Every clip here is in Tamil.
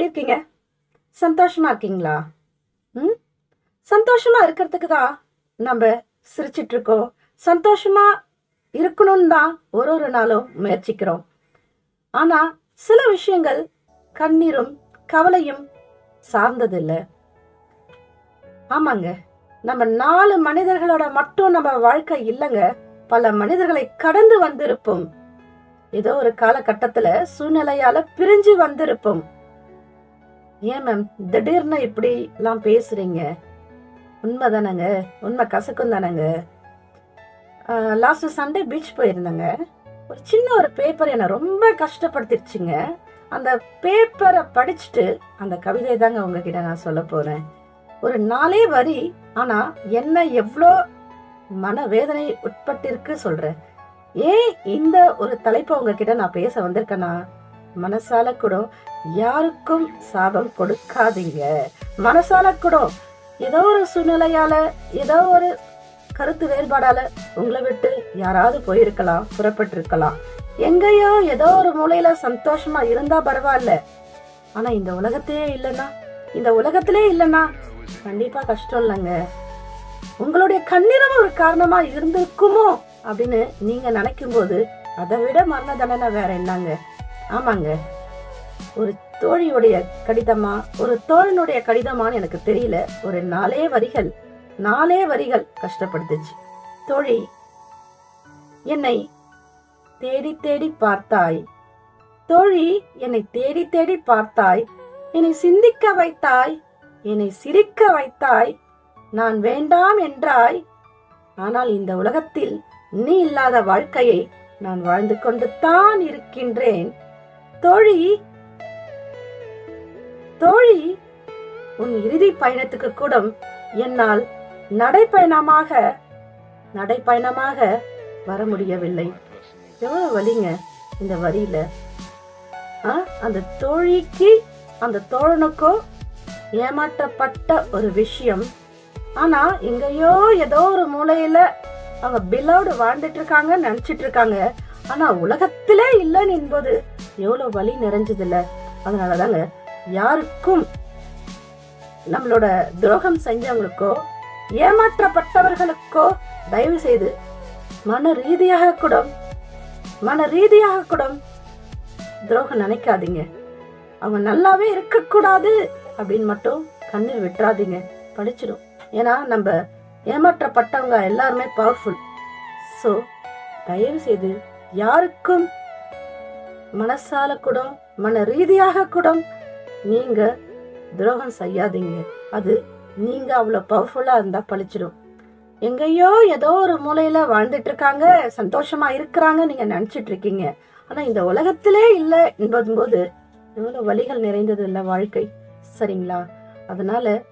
எப்படி இருக்கீங்க? சந்தோஷமா இருக்கீங்களா? ம்? சந்தோஷமா இருக்கிறதுக்கு தான் நம்ம சிரிச்சிட்டு இருக்கோம். சந்தோஷமா இருக்கணும்னு தான் ஒரு ஒரு நாளும் முயற்சிக்கிறோம். ஆனா சில விஷயங்கள் கண்ணீரும் கவலையும் சார்ந்தது இல்லை ஆமாங்க. நம்ம நாலு மனிதர்களோட மட்டும் நம்ம வாழ்க்கை இல்லைங்க. பல மனிதர்களை கடந்து வந்திருப்போம். ஏதோ ஒரு காலகட்டத்துல சூழ்நிலையால பிரிஞ்சு வந்திருப்போம். ஏன் மேம் திடீர்னு இப்படி எல்லாம் பேசுறீங்க. உண்மை தானேங்க உண்மை கசக்கும் தானேங்க? லாஸ்ட் சண்டே பீச் போயிருந்தேங்க. ஒரு சின்ன ஒரு பேப்பர் என்னை ரொம்ப கஷ்டப்படுத்திடுச்சுங்க. அந்த பேப்பரை படிச்சுட்டு அந்த கவிதை தாங்க உங்ககிட்ட நான் சொல்ல போறேன். ஒரு நாளே வரி ஆனா என்ன எவ்வளோ மனவேதனை உட்பட்டிருக்கு சொல்றேன். ஏன் இந்த ஒரு தலைப்பை உங்ககிட்ட நான் பேச வந்திருக்கேன்னா மனசால கூட யாருக்கும் சாபம் கொடுக்காதீங்க. மனசால கூட ஏதோ ஒரு சூழ்நிலையால ஏதோ ஒரு கருத்து வேறுபாடால உங்களை விட்டு யாராவது போயிருக்கலாம் புறப்பட்டிருக்கலாம். எங்கேயோ ஏதோ ஒரு மூலையில சந்தோஷமா இருந்தா பரவாயில்ல. ஆனா இந்த உலகத்தையே இல்லைன்னா இந்த உலகத்திலே இல்லைன்னா கண்டிப்பா கஷ்டம் இல்லைங்க. உங்களுடைய கண்ணீரம் ஒரு காரணமா இருந்திருக்குமோ அப்படின்னு நீங்க நினைக்கும் போது அதை விட மரண தண்டனை வேற என்னங்க? ஆமாங்க. ஒரு தோழியுடைய கடிதமா ஒரு தோழனுடைய கடிதமான்னு எனக்கு தெரியல. ஒரு நாலே வரிகள் நாலே வரிகள் கஷ்டப்படுத்துச்சு. தோழி என்னை தேடி தேடி பார்த்தாய். தோழி என்னை தேடி தேடி பார்த்தாய். என்னை சிந்திக்க வைத்தாய். என்னை சிரிக்க வைத்தாய். நான் வேண்டாம் என்றாய். ஆனால் இந்த உலகத்தில் நீ இல்லாத வாழ்க்கையை நான் வாழ்ந்து கொண்டு தான் இருக்கின்றேன். தோழி? தோழி உன் இறுதி பயணத்துக்கு கூட என்னால் நடைப்பயணமாக நடைப்பயணமாக வர முடியவில்லை. எவ்வளவு வலிங்க இந்த வரியில? ஆ, அந்த தோழிக்கு அந்த தோழனுக்கோ ஏமாற்றப்பட்ட ஒரு விஷயம். ஆனா எங்கேயோ ஏதோ ஒரு மூலையில அவங்க பிலோடு வாழ்ந்துட்டு இருக்காங்க நினைச்சிட்டு இருக்காங்க. ஆனா உலகத்திலே இல்லைன்னு என்பது எவ்வளவு வலி நிறைஞ்சது இல்ல அதனாலதாங்க யாருக்கும் நம்மளோட துரோகம் செஞ்சவங்களுக்கோ ஏமாற்றப்பட்டவர்களுக்கோ தயவு செய்து மன ரீதியாக கூட மன ரீதியாக கூட துரோகம் நினைக்காதீங்க. அவங்க நல்லாவே இருக்கக்கூடாது அப்படின்னு மட்டும் கண்ணீர் விட்டுறாதீங்க. படிச்சிடும் ஏன்னா நம்ம ஏமாற்றப்பட்டவங்க எல்லாருமே பவர்ஃபுல் ஸோ தயவு செய்து யாருக்கும் மனசால கூட மன ரீதியாக கூட நீங்க துரோகம் செய்யாதீங்க. அது நீங்க அவ்வளவு பவர்ஃபுல்லா இருந்தா பழிச்சிடும். எங்கேயோ ஏதோ ஒரு மூலையில வாழ்ந்துட்டு இருக்காங்க சந்தோஷமா இருக்கிறாங்க நீங்க நினைச்சிட்டு இருக்கீங்க. ஆனா இந்த உலகத்திலே இல்லை என்பதும் போது எவ்வளவு வழிகள் நிறைந்தது இல்லை வாழ்க்கை. சரிங்களா? அதனால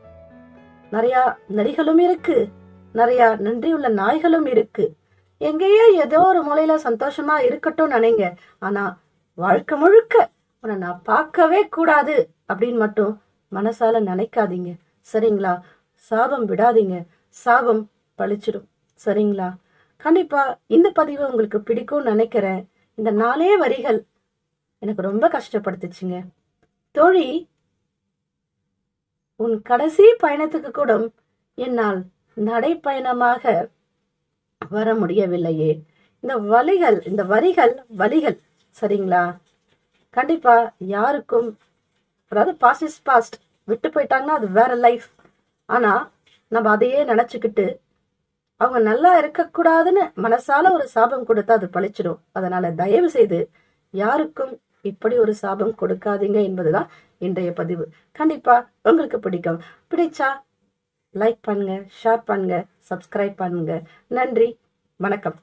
நிறைய நரிகளும் இருக்கு. நிறைய நன்றியுள்ள நாய்களும் இருக்கு. எங்கேயோ ஏதோ ஒரு மூலையில சந்தோஷமா இருக்கட்டும் நினைங்க. ஆனா வாழ்க்கை முழுக்க உன்னை நான் பார்க்கவே கூடாது அப்படின்னு மட்டும் மனசால நினைக்காதீங்க. சரிங்களா? சாபம் விடாதீங்க. சாபம் பழிச்சிடும். சரிங்களா? கண்டிப்பா இந்த பதிவு உங்களுக்கு பிடிக்கும்னு நினைக்கிறேன். இந்த நாலே வரிகள் எனக்கு ரொம்ப கஷ்டப்படுத்துச்சுங்க. தோழி உன் கடைசி பயணத்துக்கு கூட என்னால் நடைப்பயணமாக வர முடியவில்லையே. இந்த வலிகள் இந்த வரிகள் வலிகள் சரிங்களா? கண்டிப்பா யாருக்கும் அதாவது பாஸ்ட் இஸ் பாஸ்ட் விட்டு போயிட்டாங்கன்னா அது வேற லைஃப் ஆனா நம்ம அதையே நினைச்சுக்கிட்டு அவங்க நல்லா இருக்கக்கூடாதுன்னு மனசால ஒரு சாபம் கொடுத்தா அது பழிச்சிடும் அதனால தயவு செய்து யாருக்கும் இப்படி ஒரு சாபம் கொடுக்காதீங்க என்பதுதான் இன்றைய பதிவு. கண்டிப்பா உங்களுக்கு பிடிக்கும். பிடிச்சா லைக் பண்ணுங்க ஷேர் பண்ணுங்க சப்ஸ்கிரைப் பண்ணுங்க. நன்றி வணக்கம்.